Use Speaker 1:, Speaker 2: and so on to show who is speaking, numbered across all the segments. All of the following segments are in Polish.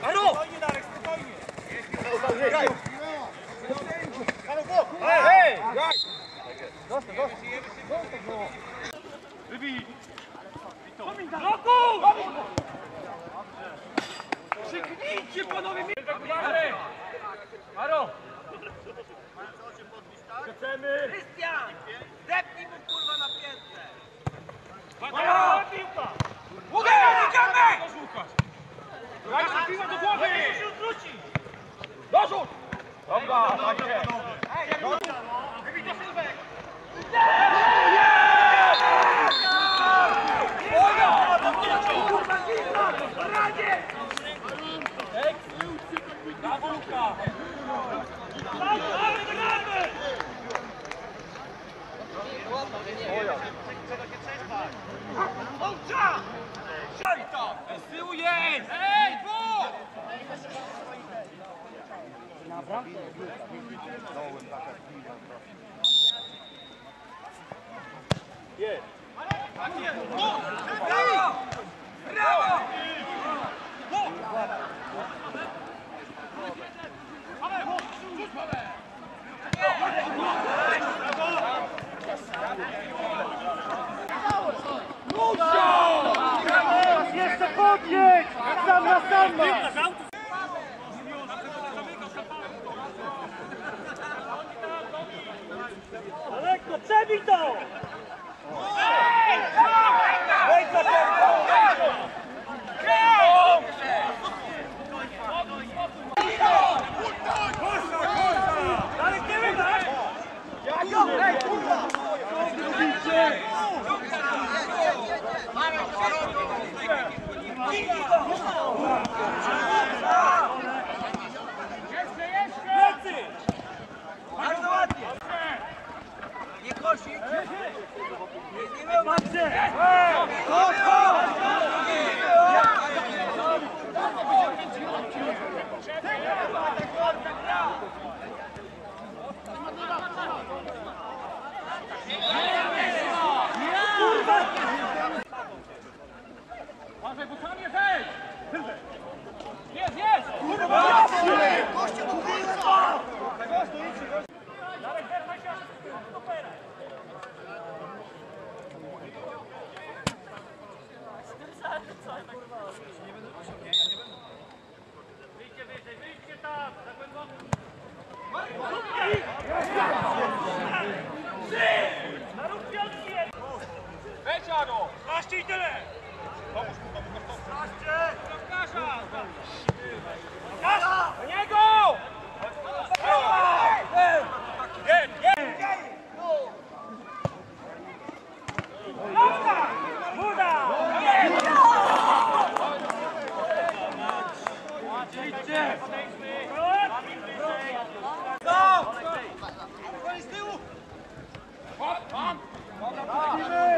Speaker 1: Karol!
Speaker 2: Spokojnie, Darek, spokojnie!
Speaker 1: Graj! Karol, bok! Hej! Graj! Dostań, dostań! Dostań, no! Wybij! Komin, Roku!
Speaker 3: Krzyknijcie, panowie! Darek! Brawo, Luka! Brawo, Luka! Przebij to!
Speaker 1: Come on.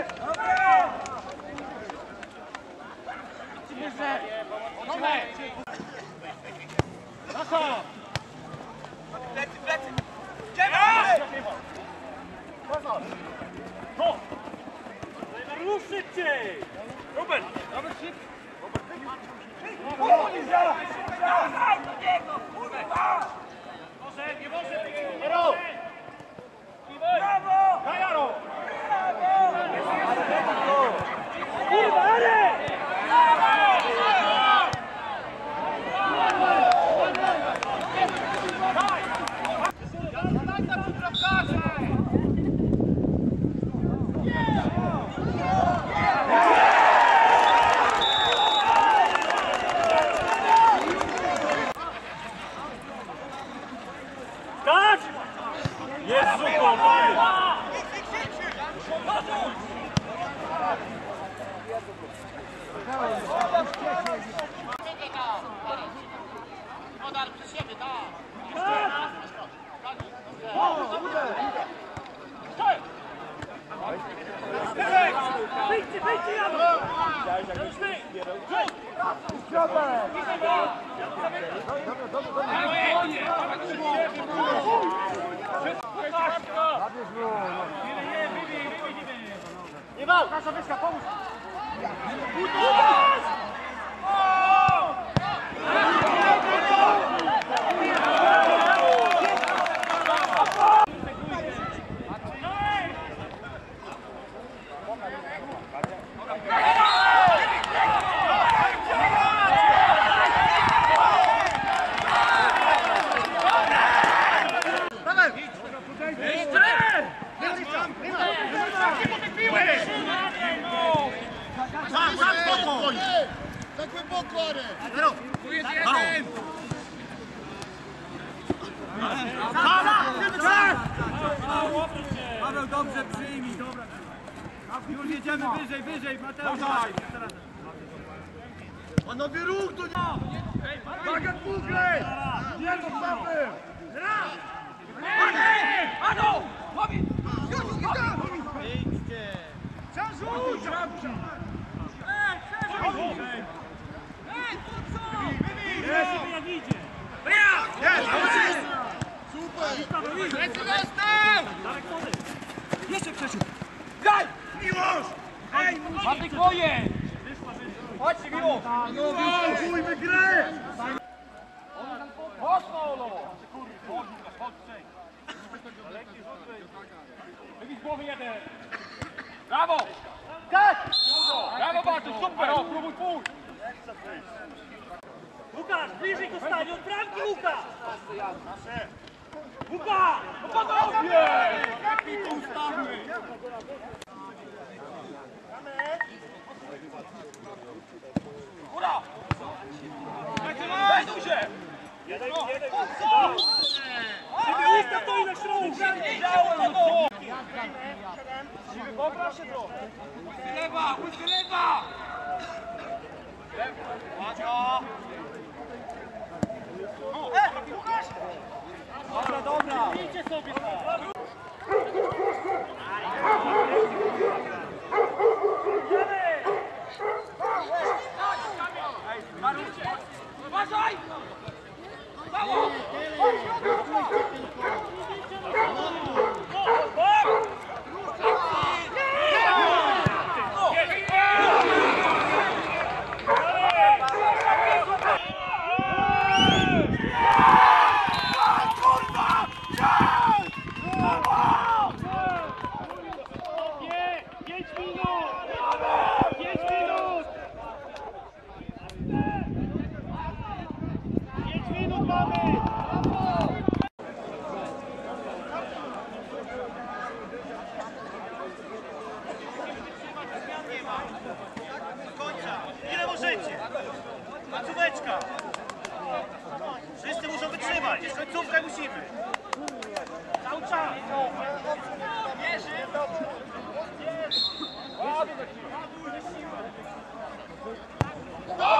Speaker 3: Brawo! Kajaro! Vale! Nie ma! Nasza wyska, pomóż!
Speaker 4: Tak głęboko, Arek!
Speaker 3: Paweł, dobrze, przyjmij. Już jedziemy wyżej, wyżej, Mateusz.
Speaker 4: Panowie, ruch do nie! Uwaga, dwóch Nie no, Paweł!
Speaker 2: Ano! Powiedz!
Speaker 1: Jak
Speaker 4: spokójmy grę!
Speaker 2: Mocno, Olo!
Speaker 1: Wybić głowy jeden.
Speaker 2: Brawo! Tak! Brawo, Bartosz, super! O, próbuj pół!
Speaker 1: Łukasz, bliżej do stadion, bramki Łukasz! Łukasz!
Speaker 2: No panowie! Ura! Znajduj się!
Speaker 1: Jeden, jeden. Żeby ustaw to i na środku.
Speaker 2: Widziałem to! Popraw się trochę!
Speaker 1: 5 minut! 5 minut! 5 minut mamy!
Speaker 5: Ile możecie? Końcóweczka! Wszyscy muszą wytrzymać! Jest końcówka musimy! Cały czas!
Speaker 2: Jerzy! Brawo!